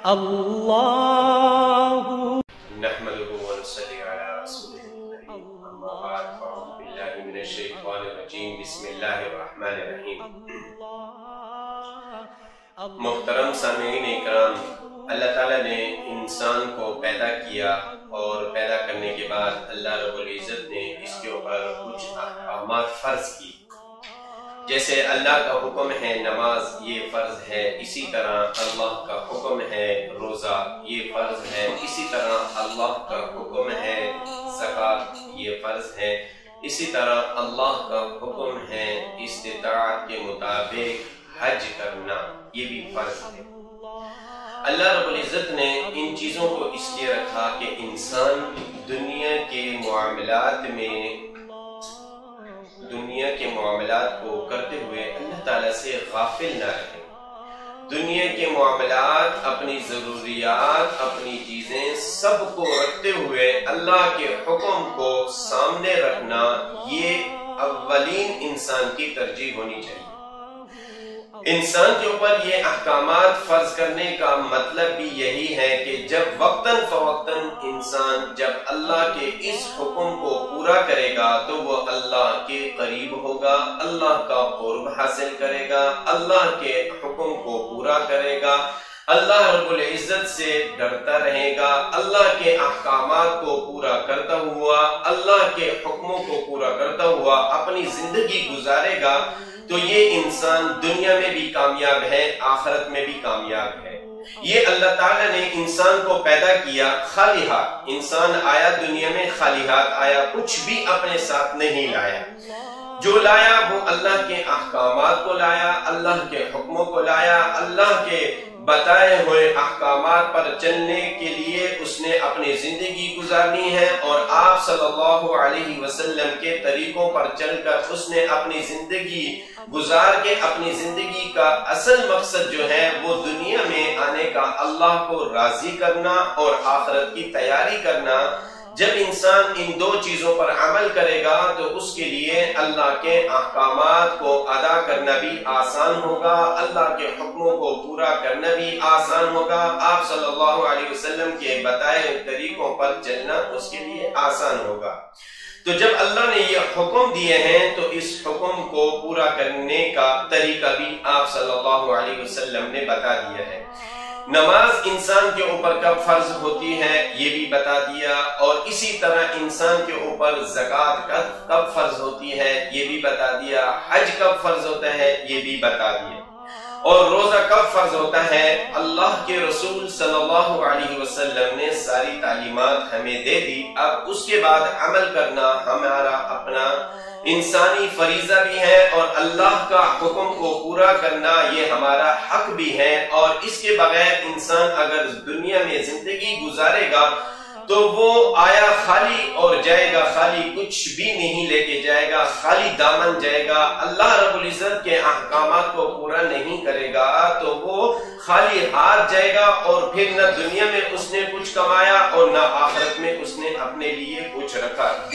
الله الله نحمده ونصلي على رسوله الكريم. أما بعد، فأعوذ بالله من الشيطان الرجيم. بسم الله الرحمن الرحیم محترم سامعین اکرام، اللہ تعالیٰ نے انسان کو پیدا کیا اور پیدا کرنے کے بعد اللہ رب العزت نے اس کے اوپر کچھ احکامات فرض کی جیسے اللہ کا حکم ہے نماز یہ فرض ہے، اسی طرح اللہ کا حکم ہے روزہ یہ فرض ہے، اسی طرح اللہ کا حکم ہے زکوٰۃ یہ فرض ہے، اسی طرح اللہ کا حکم ہے استطاعت کے مطابق حج کرنا یہ بھی فرض ہے۔ اللہ رب العزت نے ان چیزوں کو اس لیے رکھا کہ انسان دنیا کے معاملات میں معاملات کو کرتے ہوئے اللہ تعالیٰ سے غافل نہ رہیں۔ دنیا کے معاملات، اپنی ضروریات، اپنی چیزیں سب کو رکھتے ہوئے اللہ کے حکم کو سامنے رکھنا یہ اولین انسان کی ترجیح ہونی چاہیے۔ انسان کے اوپر یہ احکامات فرض کرنے کا مطلب بھی یہی ہے کہ جب وقتاً فوقتاً انسان جب اللہ کے اس حکم کو پورا کرے گا تو وہ اللہ کے قریب ہوگا، اللہ کا قرب حاصل کرے گا، اللہ کے حکم کو پورا کرے گا، اللہ رب العزت سے ڈرتا رہے گا، اللہ کے احکامات کو پورا کرتا ہوا، اللہ کے حکموں کو پورا کرتا ہوا اپنی زندگی گزارے گا۔ تو یہ انسان دنیا میں بھی کامیاب ہے، آخرت میں بھی کامیاب ہے۔ یہ اللہ تعالیٰ نے انسان کو پیدا کیا خالی ہاتھ۔ انسان آیا دنیا میں خالی ہاتھ، آیا کچھ بھی اپنے ساتھ نہیں لایا۔ جو لایا وہ اللہ کے احکامات کو لایا، اللہ کے حکموں کو لایا، اللہ کے بتائے ہوئے احکامات پر چلنے کے لیے اس نے اپنی زندگی گزارنی ہے اور آپ صلی اللہ علیہ وسلم کے طریقوں پر چل کر اس نے اپنی زندگی گزار کے اپنی زندگی کا اصل مقصد جو ہے وہ دنیا میں آنے کا اللہ کو راضی کرنا اور آخرت کی تیاری کرنا جب انسان ان دو چیزوں پر عمل کرے گا تو اس کے لیے اللہ کے احکامات کو ادا کرنا بھی آسان ہوگا، اللہ کے حکموں کو پورا کرنا بھی آسان ہوگا۔ آپ صلی اللہ علیہ وسلم کے بتائے طریقوں پر چلنا اس کے لیے آسان ہوگا۔ تو جب اللہ نے یہ حکم دیے ہیں تو اس حکم کو پورا کرنے کا طریقہ بھی آپ صلی اللہ علیہ وسلم نے بتا دیا ہے۔ نماز انسان کے اوپر کب فرض ہوتی ہے، یہ بھی بتا دیا، اور اسی طرح انسان کے اوپر زکوٰۃ کب فرض ہوتی ہے، یہ بھی بتا دیا، حج کب فرض ہوتا ہے، یہ بھی بتا دیا۔ اور روزہ کب فرض ہوتا ہے، اللہ کے رسول صلی اللہ علیہ وسلم نے ساری تعلیمات ہمیں دے دی۔ اب اس کے بعد عمل کرنا ہمارا اپنا انسانی فریضہ بھی ہے اور اللہ کا حکم کو پورا کرنا یہ ہمارا حق بھی ہے اور اس کے بغیر انسان اگر دنیا میں زندگی گزارے گا تو وہ آیا خالی اور جائے گا خالی، کچھ بھی نہیں لے کے جائے گا، خالی دامن جائے گا۔ اللہ رب العزت کے احکامات کو پورا نہیں کرے گا، تو وہ خالی ہاتھ جائے گا اور پھر نہ دنیا میں اس نے کچھ کمایا اور نہ آخرت میں اس نے اپنے لیے کچھ رکھا۔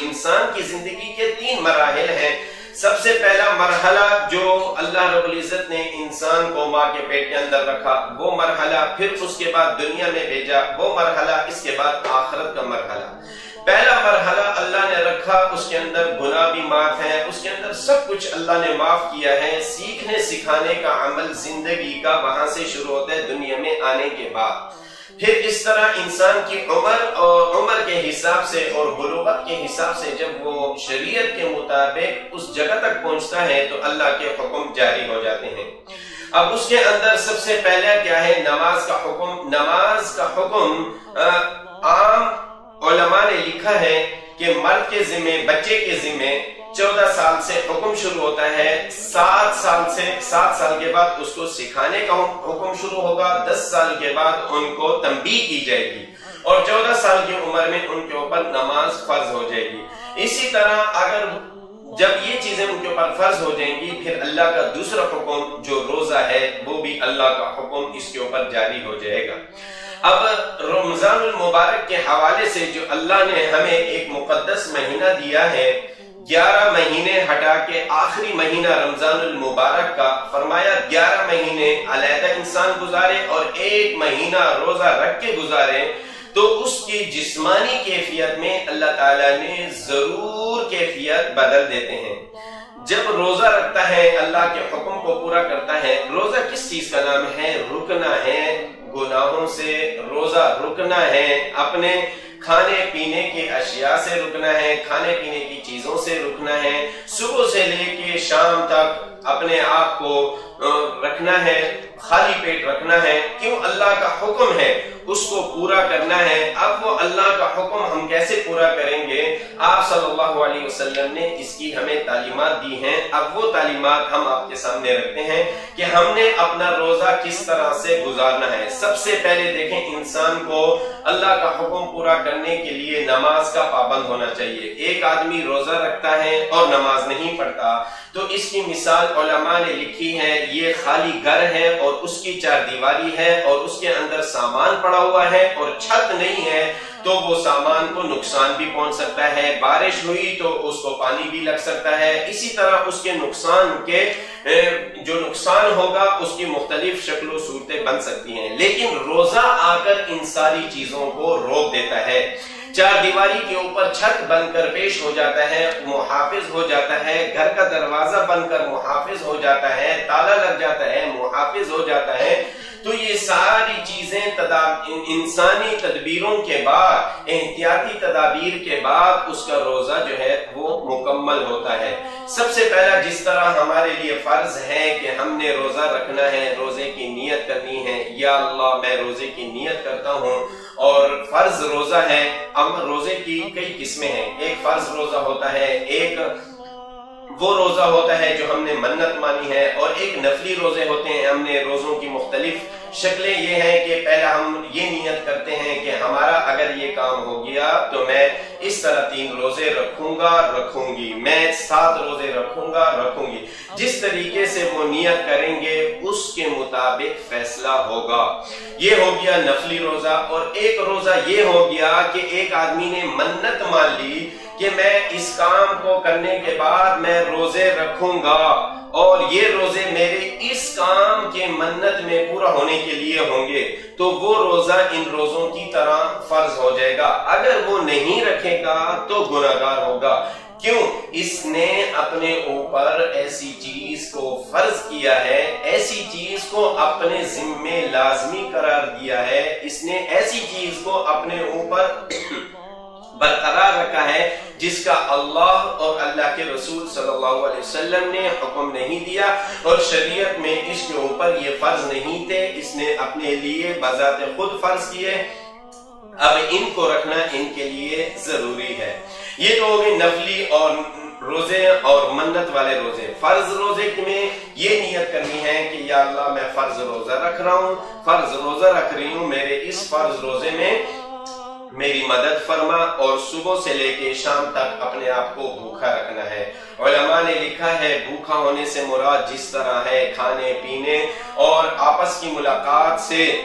انسان کی زندگی کے تین مراحل ہیں۔ سب سے پہلا مرحلہ جو اللہ رب العزت نے انسان کو ماں کے پیٹ کے اندر رکھا، وہ مرحلہ پھر اس کے بعد دنیا میں بھیجا، وہ مرحلہ اس کے بعد آخرت کا مرحلہ۔ پہلا مرحلہ اللہ نے رکھا، اس کے اندر گناہ بھی معاف ہے اس کے اندر سب کچھ اللہ نے معاف کیا ہے۔ سیکھنے، سکھانے کا عمل زندگی کا وہاں سے شروع ہوتا ہے دنیا میں آنے کے بعد۔ پھر اس طرح انسان کی عمر اور عمر کے حساب سے اور بلوغت کے حساب سے جب وہ شریعت کے مطابق اس جگہ تک پہنچتا ہے تو اللہ کے حکم جاری ہو جاتے ہیں۔ اب اس کے اندر سب سے پہلے کیا ہے؟ نماز کا حکم، نماز کا حکم عام علماء نے لکھا ہے کہ مرد کے ذمہ بچے کے ذمہ چودہ سال سے حکم شروع ہوتا ہے۔ سات سال سے، سات سال کے بعد اس کو سکھانے کا حکم شروع ہوگا۔ دس سال کے بعد ان کو تنبیہ کی جائے گی۔ اور چودہ سال کی عمر میں ان کے اوپر نماز فرض ہو جائے گی۔ اسی طرح اگر جب یہ چیزیں ان کے اوپر فرض ہو جائیں گی، پھر اللہ کا دوسرا حکم جو روزہ ہے، وہ بھی اللہ کا حکم اس کے اوپر جاری ہو جائے گا۔ اب رمضان المبارک کے حوالے سے جو اللہ نے ہمیں ایک مقدس مہینہ دیا ہے گیارہ مہینے ہٹا کے آخری مہینہ رمضان المبارک کا فرمایا، گیارہ مہینے علیحدہ انسان گزارے اور ایک مہینہ روزہ رکھ کے گزارے، تو اس کی جسمانی کیفیت میں اللہ تعالیٰ نے ضرور کیفیت بدل دیتے ہیں۔ جب روزہ رکھتا ہے، اللہ کے حکم کو پورا کرتا ہے، روزہ کس چیز کا نام ہے؟ رکنا ہے۔ گناہوں سے روزہ رکنا ہے۔ اپنے کھانے پینے کی اشیاء سے رکنا ہے، کھانے پینے کی چیزوں سے رکنا ہے۔ صبح سے لے کے شام تک اپنے آپ کو رکھنا ہے۔ خالی پیٹ رکھنا ہے، کیوں اللہ کا حکم ہے؟ اس کو پورا کرنا ہے۔ اب وہ اللہ کا حکم ہم کیسے پورا کریں گے؟ آپ صلی اللہ علیہ وسلم نے اس کی ہمیں تعلیمات دی ہیں۔ اب وہ تعلیمات ہم آپ کے سامنے رکھتے ہیں کہ ہم نے اپنا روزہ کس طرح سے گزارنا ہے۔ سب سے پہلے دیکھیں انسان کو اللہ کا حکم پورا کرنے کے لیے نماز کا پابند ہونا چاہیے۔ ایک آدمی روزہ رکھتا ہے اور نماز نہیں پڑھتا۔ تو اس کی مثال علماء نے لکھی ہے، یہ خالی گھر ہے اور اس کی چار دیواری ہے اور اس کے اندر سامان پڑا ہوا ہے اور چھت نہیں ہے، تو وہ سامان کو نقصان بھی پہنچ سکتا ہے، بارش ہوئی تو اس کو پانی بھی لگ سکتا ہے۔ اسی طرح اس کے نقصان کے جو نقصان ہوگا، اس کی مختلف شکل و صورتیں بن سکتی ہیں۔ لیکن روزہ آ کر ان ساری چیزوں کو روک دیتا ہے۔ چار دیواری کے اوپر چھت بن کر پیش ہو جاتا ہے محافظ ہو جاتا ہے، گھر کا دروازہ بن کر محافظ ہو جاتا ہے، تالا لگ جاتا ہے محافظ ہو جاتا ہے۔ تو یہ ساری چیزیں انسانی تدبیروں کے بعد، احتیاطی تدابیر کے بعد اس کا روزہ جو ہے وہ مکمل ہوتا ہے۔ سب سے پہلا جس طرح ہمارے لیے فرض ہے کہ ہم نے روزہ رکھنا ہے، روزے کی نیت کرنی ہے، یا اللہ میں روزے کی نیت کرتا ہوں اور فرض روزہ ہے۔ اب روزے کی کئی قسمیں ہیں۔ ایک فرض روزہ ہوتا ہے، ایک وہ روزہ ہوتا ہے جو ہم نے منت مانی ہے اور ایک نفلی روزے ہوتے ہیں۔ ہم نے روزوں کی مختلف شکلیں یہ ہیں کہ پہلا ہم یہ نیت کرتے ہیں کہ ہمارا اگر یہ کام ہو گیا تو میں اس طرح تین روزے رکھوں گا، رکھوں گی۔ میں سات روزے رکھوں گا، رکھوں گی۔ جس طریقے سے وہ نیت کریں گے، اس کے مطابق فیصلہ ہوگا۔ یہ ہو گیا نفلی روزہ اور ایک روزہ یہ ہو گیا کہ ایک آدمی نے منت مان لی کہ میں اس کام کو کرنے کے بعد میں روزے رکھوں گا اور یہ روزے میرے اس کام کے منت میں پورا ہونے کے لیے ہوں گے، تو وہ روزہ ان روزوں کی طرح فرض ہو جائے گا۔ اگر وہ نہیں رکھے گا تو گناہگار ہوگا۔ کیوں؟ اس نے اپنے اوپر ایسی چیز کو فرض کیا ہے، ایسی چیز کو اپنے ذمے لازمی قرار دیا ہے۔ اس نے ایسی چیز کو اپنے اوپر برقرار رکھا ہے، جس کا اللہ اور اللہ کے رسول صلی اللہ علیہ وسلم نے حکم نہیں دیا اور شریعت میں اس کے اوپر یہ فرض نہیں تھے۔ اس نے اپنے لیے بذات خود فرض کیے۔ اب ان کو رکھنا ان کے لیے ضروری ہے۔ یہ تو ہوگی نفلی اور روزے اور منت والے روزے۔ فرض روزے میں یہ نیت کرنی ہے کہ یا اللہ، میں فرض روزہ رکھ رہا ہوں، فرض روزہ رکھ رہی ہوں، میرے اس فرض روزے میں میری مدد فرما اور صبح سے لے کے شام تک اپنے آپ کو بھوکا رکھنا ہے۔ علماء نے لکھا ہے بھوکا ہونے سے مراد جس طرح ہے کھانے، پینے اور آپس کی ملاقات سے،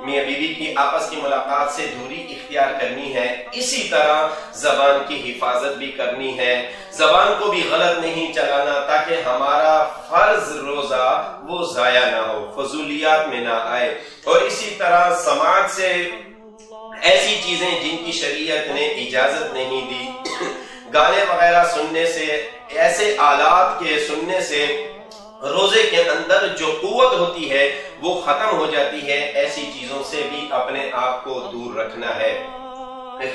میاں بیوی کی آپس کی ملاقات سے دوری اختیار کرنی ہے۔ اسی طرح زبان کی حفاظت بھی کرنی ہے۔ زبان کو بھی غلط نہیں چلانا تاکہ ہمارا فرض روزہ وہ ضائع نہ ہو، فضولیات میں نہ آئے۔ اور اسی طرح سماج سے ایسی چیزیں جن کی شریعت نے اجازت نہیں دی۔ گانے وغیرہ سننے سے، ایسے آلات کے سننے سے روزے کے اندر جو قوت ہوتی ہے، وہ ختم ہو جاتی ہے۔ ایسی چیزوں سے بھی اپنے آپ کو دور رکھنا ہے۔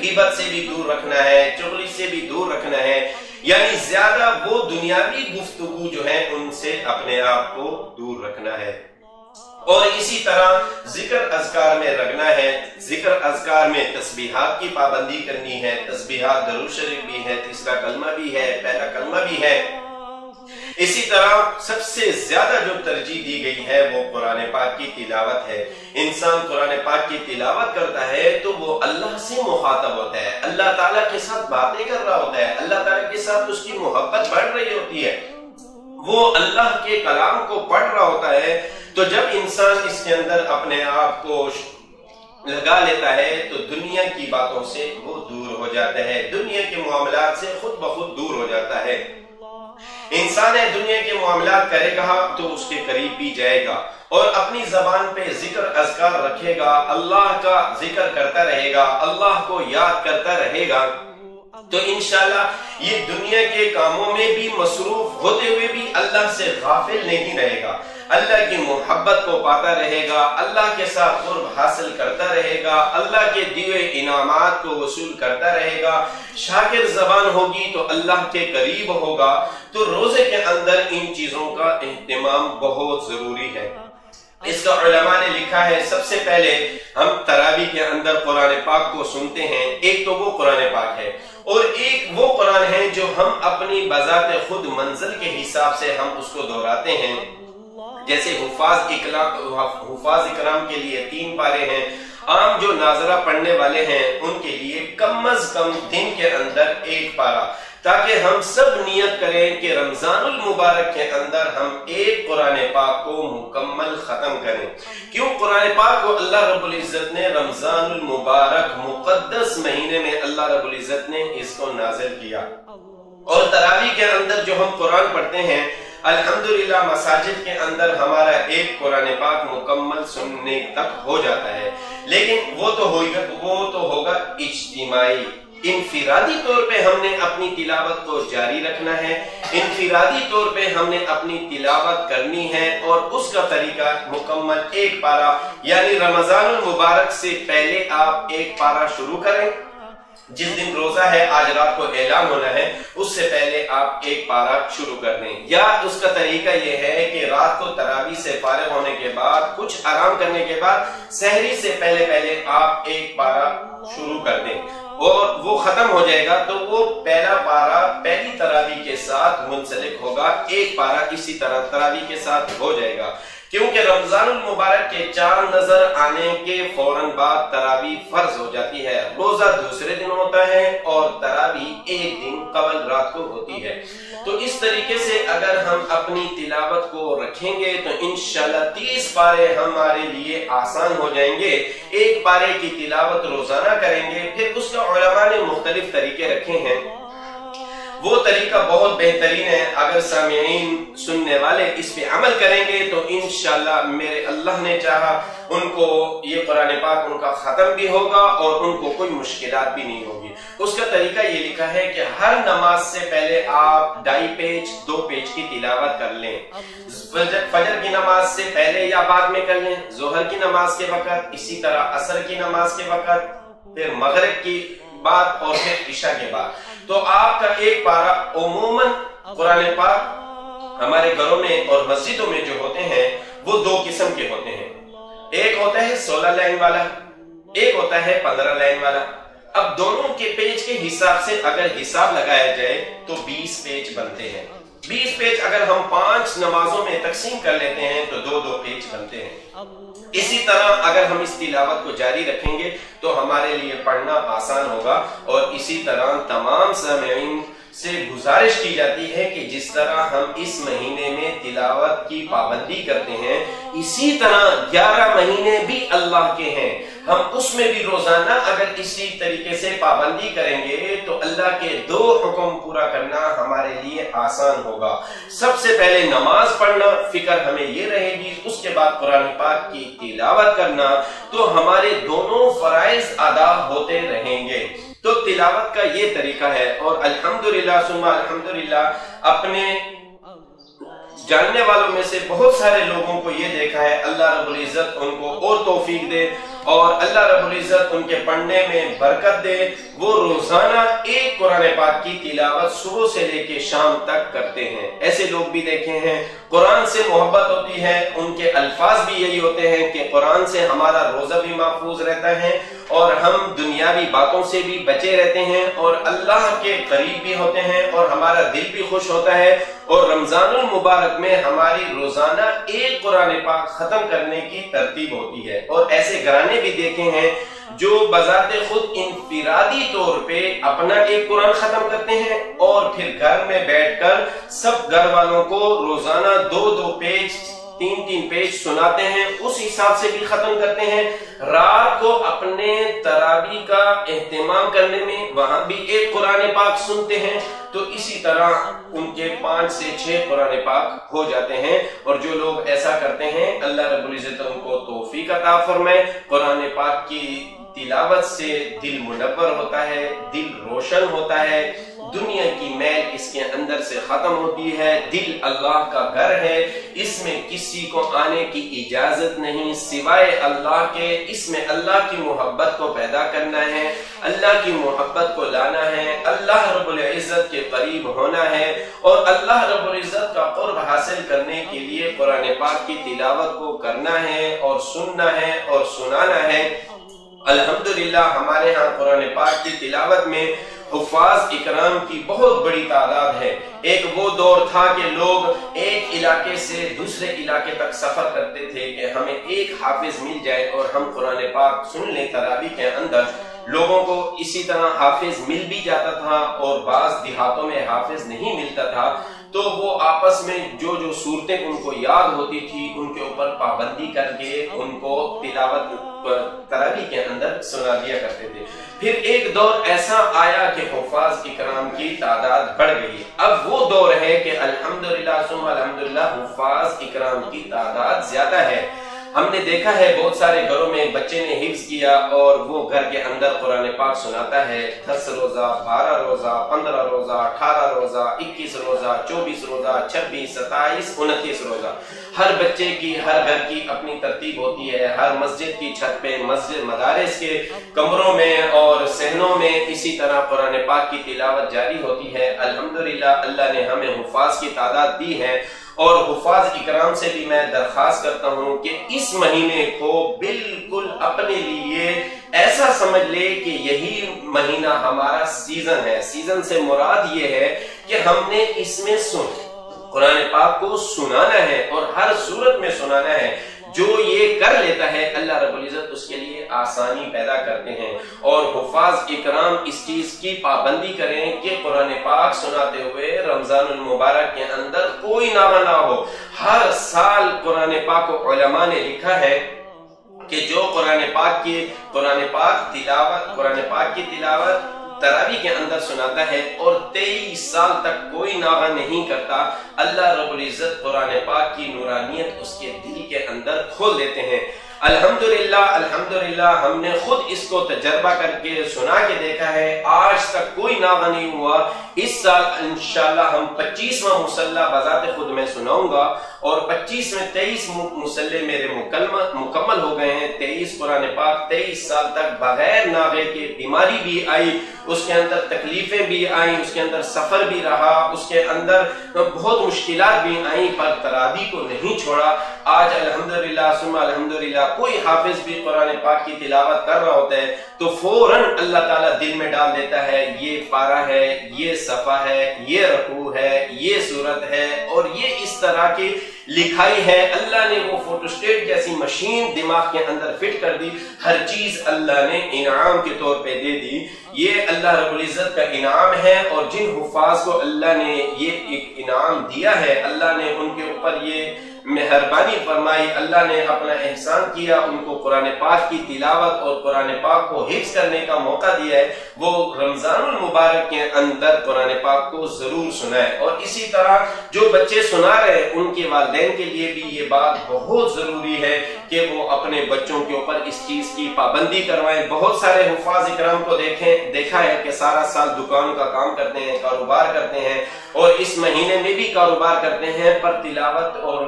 غیبت سے بھی دور رکھنا ہے، چغلی سے بھی دور رکھنا ہے۔ یعنی زیادہ وہ دنیاوی گفتگو جو ہے، ان سے اپنے آپ کو دور رکھنا ہے۔ اور اسی طرح ذکر اذکار میں رگنا ہے، ذکر اذکار میں تسبیحات کی پابندی کرنی ہے، تسبیحات درو شریف بھی ہے، تیسرا کلمہ بھی ہے، پہلا کلمہ بھی ہے۔ اسی طرح سب سے زیادہ جو ترجیح دی گئی ہے وہ قرآن پاک کی تلاوت ہے۔ انسان قرآن پاک کی تلاوت کرتا ہے تو وہ اللہ سے مخاطب ہوتا ہے۔ اللہ تعالیٰ کے ساتھ باتیں کر رہا ہوتا ہے۔ اللہ تعالیٰ کے ساتھ اس کی محبت بڑھ رہی ہوتی ہے۔ وہ اللہ کے کلام کو پڑھ رہا ہوتا ہے۔ تو جب انسان اس کے اندر اپنے آپ کو لگا لیتا ہے، تو دنیا کی باتوں سے وہ دور ہو جاتا ہے۔ دنیا کے معاملات سے خود بخود دور ہو جاتا ہے۔ انسان دنیا کے معاملات کرے گا تو اس کے قریب بھی جائے گا۔ اور اپنی زبان پہ ذکر اذکار رکھے گا۔ اللہ کا ذکر کرتا رہے گا، اللہ کو یاد کرتا رہے گا۔ تو انشاءاللہ یہ دنیا کے کاموں میں بھی مصروف ہوتے ہوئے بھی اللہ سے غافل نہیں رہے گا۔ اللہ کی محبت کو پاتا رہے گا، اللہ کے ساتھ قرب حاصل کرتا رہے گا، اللہ کے دیوے انعامات کو وصول کرتا رہے گا۔ شاکر زبان ہوگی تو اللہ کے قریب ہوگا۔ تو روزے کے اندر ان چیزوں کا اہتمام بہت ضروری ہے۔ اس کا علماء نے لکھا ہے، سب سے پہلے ہم تراوی کے اندر قرآن پاک کو سنتے ہیں۔ ایک تو وہ قرآن پاک ہے۔ اور ایک وہ قرآن ہے جو ہم اپنی بذات خود منزل کے حساب سے ہم اس کو دہراتے ہیں۔ جیسے حفاظ اکرام حفاظ اکرام کے لیے تین پارے ہیں۔ عام جو ناظرہ پڑھنے والے ہیں، ان کے لیے کم از کم دن کے اندر ایک پارا تاکہ ہم سب نیت کریں کہ رمضان المبارک کے اندر ہم ایک قرآن پاک کو مکمل ختم کریں۔ کیوں؟ قرآن پاک کو اللہ رب العزت نے رمضان المبارک مقدس مہینے میں اللہ رب العزت نے اس کو نازل کیا۔ اور تراوی کے اندر جو ہم قرآن پڑھتے ہیں الحمدللہ مساجد کے اندر ہمارا ایک قرآن پاک مکمل سننے تک ہو جاتا ہے۔ لیکن وہ تو ہوگا وہ تو ہوگا اجتماعی۔ انفرادی طور پہ ہم نے اپنی تلاوت کو جاری رکھنا ہے۔ انفرادی طور پہ ہم نے اپنی تلاوت کرنی ہے اور اس کا طریقہ مکمل ایک پارا یعنی رمضان المبارک سے پہلے آپ ایک پارا شروع کریں۔ جس دن روزہ ہے، آج رات کو اعلان ہونا ہے، اس سے پہلے آپ ایک پارا شروع کر دیں۔ یا اس کا طریقہ یہ ہے کہ رات کو تراوی سے فارغ ہونے کے بعد، کچھ آرام کرنے کے بعد، سحری سے پہلے پہلے آپ ایک پارا شروع کر دیں۔ اور وہ ختم ہو جائے گا تو وہ پہلا پارا پہلی تراوی کے ساتھ منسلک ہوگا، ایک پارا اسی طرح تراوی کے ساتھ ہو جائے گا۔ کیونکہ رمضان المبارک کے چاند نظر آنے کے فوراً بعد تراوی فرض ہو جاتی ہے۔ روزہ دوسرے دن ہوتا ہے اور تراوی ایک دن قبل رات کو ہوتی ہے۔ تو اس طریقے سے اگر ہم اپنی تلاوت کو رکھیں گے تو انشاءاللہ تیس پارے ہمارے لیے آسان ہو جائیں گے۔ ایک پارے کی تلاوت روزانہ کریں گے۔ پھر اس کا علماء نے مختلف طریقے رکھے ہیں۔ وہ طریقہ بہت بہترین ہے۔ اگر سامعین سننے والے اس پہ عمل کریں گے تو انشاءاللہ میرے اللہ نے چاہا ان کو یہ قرآن پاک ان کا ختم بھی ہوگا اور ان کو کوئی مشکلات بھی نہیں ہوگی۔ اس کا طریقہ یہ لکھا ہے کہ ہر نماز سے پہلے آپ ڈائی پیج، دو پیج کی تلاوت کر لیں۔ فجر کی نماز سے پہلے یا بعد میں کر لیں۔ ظہر کی نماز کے وقت، اسی طرح عصر کی نماز کے وقت، پھر مغرب کی بعد اور پھر عشاء کے بعد۔ تو آپ کا ایک پارا عموماً قرآن پاک ہمارے گھروں میں اور مسجدوں میں جو ہوتے ہیں، وہ دو قسم کے ہوتے ہیں۔ ایک ہوتا ہے سولہ لائن والا، ایک ہوتا ہے پندرہ لائن والا۔ اب دونوں کے پیج کے حساب سے اگر حساب لگایا جائے تو بیس پیج بنتے ہیں۔ بیس پیج اگر ہم پانچ نمازوں میں تقسیم کر لیتے ہیں تو دو دو پیج بنتے ہیں۔ اسی طرح اگر ہم اس تلاوت کو جاری رکھیں گے تو ہمارے لیے پڑھنا آسان ہوگا اور اسی طرح تمام سامعین سے گزارش کی جاتی ہے کہ جس طرح ہم اس مہینے میں تلاوت کی پابندی کرتے ہیں، اسی طرح گیارہ مہینے بھی اللہ کے ہیں۔ ہم اس میں بھی روزانہ اگر اسی طریقے سے پابندی کریں گے تو اللہ کے دو حکم پورا کرنا ہمارے لیے آسان ہوگا۔ سب سے پہلے نماز پڑھنا، فکر ہمیں یہ رہے گی، اس کے بعد قرآن پاک کی تلاوت کرنا۔ تو ہمارے دونوں فرائض ادا ہوتے رہیں گے۔ تو تلاوت کا یہ طریقہ ہے اور الحمدللہ سما الحمدللہ، اپنے جاننے والوں میں سے بہت سارے لوگوں کو یہ دیکھا ہے، اللہ رب العزت ان کو اور توفیق دے۔ اور اللہ رب العزت ان کے پڑھنے میں برکت دے۔ وہ روزانہ ایک قرآن پاک کی تلاوت صبح سے لے کے شام تک کرتے ہیں۔ ایسے لوگ بھی دیکھے ہیں۔ قرآن سے محبت ہوتی ہے، ان کے الفاظ بھی یہی ہوتے ہیں کہ قرآن سے ہمارا روزہ بھی محفوظ رہتا ہے اور ہم دنیاوی باتوں سے بھی بچے رہتے ہیں اور اللہ کے قریب بھی ہوتے ہیں اور ہمارا دل بھی خوش ہوتا ہے اور رمضان المبارک میں ہماری روزانہ ایک قرآن پاک ختم کرنے کی ترتیب ہوتی ہے اور ایسے گرانے بھی دیکھے ہیں جو بذات خود انفرادی طور پہ اپنا ایک قرآن ختم کرتے ہیں اور پھر گھر میں بیٹھ کر سب گھر والوں کو روزانہ دو دو پیج، تین تین پیج سناتے ہیں، اس حساب سے بھی ختم کرتے ہیں۔ رات کو اپنے ترابی کا اہتمام کرنے میں وہاں بھی ایک قرآن پاک سنتے ہیں۔ تو اسی طرح ان کے پانچ سے چھ قرآن پاک ہو جاتے ہیں۔ اور جو لوگ ایسا کرتے ہیں، اللہ رب العزت ان کو توفیق عطا فرمائے۔ قرآن پاک کی تلاوت سے دل منور ہوتا ہے، دل روشن ہوتا ہے۔ دنیا کی میل اس کے اندر سے ختم ہوتی ہے۔ دل اللہ کا گھر ہے۔ اس میں کسی کو آنے کی اجازت نہیں، سوائے اللہ کے۔ اس میں اللہ کی محبت کو پیدا کرنا ہے۔ اللہ کی محبت کو لانا ہے۔ اللہ رب العزت کے قریب ہونا ہے۔ اور اللہ رب العزت کا قرب حاصل کرنے کے لیے قرآن پاک کی تلاوت کو کرنا ہے اور سننا ہے اور سنانا ہے۔ الحمدللہ ہمارے ہاں قرآن پاک کی تلاوت میں حفاظ اکرام کی بہت بڑی تعداد ہے۔ ایک وہ دور تھا کہ لوگ ایک علاقے سے دوسرے علاقے تک سفر کرتے تھے کہ ہمیں ایک حافظ مل جائے اور ہم قرآن پاک سن لیں ترابی کے اندر۔ لوگوں کو اسی طرح حافظ مل بھی جاتا تھا اور بعض دیہاتوں میں حافظ نہیں ملتا تھا، تو وہ آپس میں جو جو صورتیں ان کو یاد ہوتی تھی، ان کے اوپر پابندی کر کے ان کو تلاوت تراوی کے اندر سنا دیا کرتے تھے۔ پھر ایک دور ایسا آیا کہ حفاظ اکرام کی تعداد بڑھ گئی۔ اب وہ دور ہے کہ الحمدللہ سم الحمدللہ حفاظ اکرام کی تعداد زیادہ ہے۔ ہم نے دیکھا ہے بہت سارے گھروں میں بچے نے حفظ کیا اور وہ گھر کے اندر قرآن پاک سناتا ہے۔ دس روزہ، بارہ روزہ، پندرہ روزہ، اٹھارہ روزہ، اکیس روزہ، چوبیس روزہ، چھبیس، ستائیس، انتیس روزہ۔ ہر بچے کی، ہر گھر کی اپنی ترتیب ہوتی ہے۔ ہر مسجد کی چھت پہ، مسجد مدارس کے کمروں میں اور سہنوں میں اسی طرح قرآن پاک کی تلاوت جاری ہوتی ہے۔ الحمدللہ، اللہ نے ہمیں حفاظ کی تعداد دی ہے۔ اور حفاظ اکرام سے بھی میں درخواست کرتا ہوں کہ اس مہینے کو بالکل اپنے لیے ایسا سمجھ لے کہ یہی مہینہ ہمارا سیزن ہے۔ سیزن سے مراد یہ ہے کہ ہم نے اس میں سن، قرآن پاک کو سنانا ہے اور ہر صورت میں سنانا ہے۔ جو یہ کر لیتا ہے، اللہ رب العزت اس کے لیے آسانی پیدا کرتے ہیں۔ اور حفاظ، اکرام اس چیز کی پابندی کریں کہ قرآن پاک سناتے ہوئے رمضان المبارک کے اندر کوئی نامہ نہ ہو۔ ہر سال قرآن پاک و علماء نے لکھا ہے کہ جو قرآن پاک کی، قرآن پاک تلاوت، قرآن پاک کی تلاوت تراوی کے اندر سناتا ہے اور تیئیس سال تک کوئی ناغہ نہیں کرتا۔ اللہ رب العزت قرآن پاک کی نورانیت اس کے دل کے اندر کھول دیتے ہیں۔ الحمدللہ الحمدللہ، ہم نے خود اس کو تجربہ کر کے سنا کے دیکھا ہے، آج تک کوئی ناغہ نہیں ہوا۔ اس سال انشاءاللہ ہم پچیسواں مسلح بذات خود میں سناؤں گا۔ اور پچیس میں تیئیس مسلح میرے مکمل ہو گئے ہیں۔ تیئیس قرآن پاک، تیئیس سال تک بغیر ناغے کے بیماری بھی آئی۔ اس کے اندر تکلیفیں بھی آئیں، اس کے اندر سفر بھی رہا۔ اس کے اندر بہت مشکلات بھی آئیں، پر ترادی کو نہیں چھوڑا۔ آج الحمدللہ سمع الحمدللہ کوئی حافظ بھی قرآن پاک کی تلاوت کر رہا ہوتا ہے، تو فوراً اللہ تعالیٰ دل میں ڈال دیتا ہے، یہ پارا ہے، یہ صفحہ ہے، یہ رکوع ہے، یہ صورت ہے، اور یہ اس طرح کی لکھائی ہے۔ اللہ نے وہ فوٹو سٹیٹ جیسی مشین دماغ کے اندر فٹ کر دی، ہر چیز اللہ نے انعام کے طور پہ دے دی۔ یہ اللہ رب العزت کا انعام ہے، اور جن حفاظ کو اللہ نے یہ ایک انعام دیا ہے، اللہ نے ان کے اوپر یہ مہربانی فرمائی، اللہ نے اپنا احسان کیا، ان کو قرآن پاک کی تلاوت اور قرآن پاک کو حفظ کرنے کا موقع دیا ہے۔ وہ رمضان المبارک کے اندر قرآن پاک کو ضرور سنائے۔ اور اسی طرح جو بچے سنا رہے ہیں، ان کے والدین کے لیے بھی یہ بات بہت ضروری ہے کہ وہ اپنے بچوں کے اوپر اس چیز کی پابندی کروائیں۔ بہت سارے حفاظ اکرام کو دیکھیں، دیکھا ہے کہ سارا سال دکان کا کام کرتے ہیں، کاروبار کرتے ہیں اور اس مہینے میں بھی کاروبار کرتے ہیں، پر تلاوت اور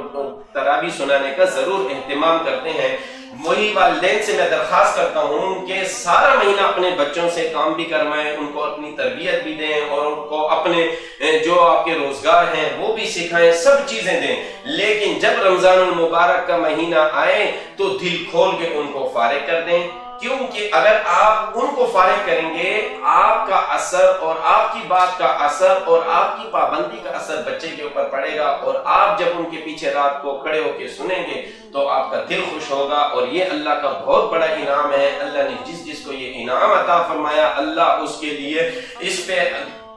ترابی سنانے کا ضرور اہتمام کرتے ہیں۔ وہی والدین سے میں درخواست کرتا ہوں کہ سارا مہینہ اپنے بچوں سے کام بھی کروائیں، ان کو اپنی تربیت بھی دیں اور ان کو اپنے جو آپ کے روزگار ہیں وہ بھی سکھائیں، سب چیزیں دیں۔ لیکن جب رمضان المبارک کا مہینہ آئے تو دل کھول کے ان کو فارغ کر دیں۔ کیونکہ اگر آپ ان کو فارغ کریں گے، آپ کا اثر اور آپ کی بات کا اثر اور آپ کی پابندی کا اثر بچے کے اوپر پڑے گا اور آپ جب ان کے پیچھے رات کو کھڑے ہو کے سنیں گے تو آپ کا دل خوش ہوگا اور یہ اللہ کا بہت بڑا انعام ہے۔ اللہ نے جس جس کو یہ انعام عطا فرمایا، اللہ اس کے لیے اس پہ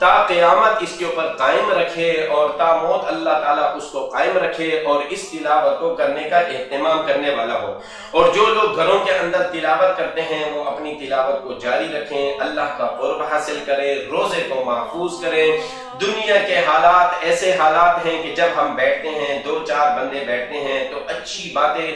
تا قیامت اس کے اوپر قائم رکھے اور تا موت اللہ تعالیٰ اس کو قائم رکھے اور اس تلاوت کو کرنے کا اہتمام کرنے والا ہو۔ اور جو لوگ گھروں کے اندر تلاوت کرتے ہیں، وہ اپنی تلاوت کو جاری رکھیں، اللہ کا قرب حاصل کریں، روزے کو محفوظ کریں۔ دنیا کے حالات ایسے حالات ہیں کہ جب ہم بیٹھتے ہیں، دو چار بندے بیٹھتے ہیں، تو اچھی باتیں،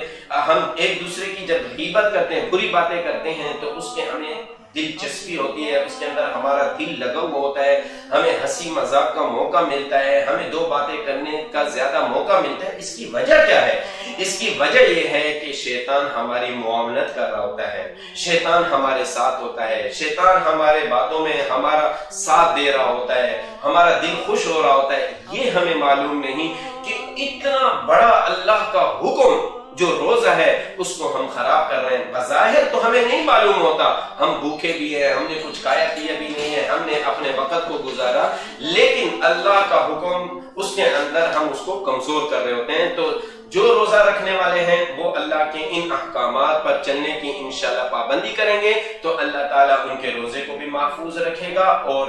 ہم ایک دوسرے کی جب غیبت کرتے ہیں، بری باتیں کرتے ہیں، تو اس کے ہمیں دلچسپی ہوتی ہے، اس کے اندر ہمارا دل لگا ہوا ہوتا ہے، ہمیں ہنسی مذاق کا موقع ملتا ہے، ہمیں دو باتیں کرنے کا زیادہ موقع ملتا ہے۔ اس کی وجہ کیا ہے؟ اس کی وجہ یہ ہے کہ شیطان ہماری معاملت کر رہا ہوتا ہے۔ شیطان ہمارے ساتھ ہوتا ہے۔ شیطان ہمارے باتوں میں ہمارا ساتھ دے رہا ہوتا ہے۔ ہمارا دل خوش ہو رہا ہوتا ہے۔ یہ ہمیں معلوم نہیں کہ اتنا بڑا اللہ کا حکم جو روزہ ہے، اس کو ہم خراب کر رہے ہیں۔ بظاہر تو ہمیں نہیں معلوم ہوتا۔ ہم بھوکے بھی ہیں، ہم نے کچھ کھایا پیا بھی نہیں ہے، ہم نے اپنے وقت کو گزارا۔ لیکن اللہ کا حکم، اس کے اندر ہم اس کو کمزور کر رہے ہوتے ہیں۔ تو جو روزہ رکھنے والے ہیں، وہ اللہ کے ان احکامات پر چلنے کی انشاءاللہ پابندی کریں گے۔ تو اللہ تعالیٰ ان کے روزے کو بھی محفوظ رکھے گا اور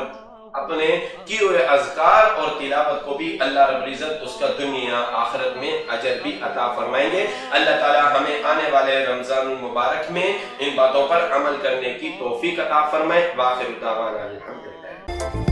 اپنے کیے ہوئے اذکار اور تلاوت کو بھی اللہ رب العزت اس کا دنیا آخرت میں اجر بھی عطا فرمائیں گے۔ اللہ تعالی ہمیں آنے والے رمضان المبارک میں ان باتوں پر عمل کرنے کی توفیق عطا فرمائے۔ واخر دعوانا الحمدللہ۔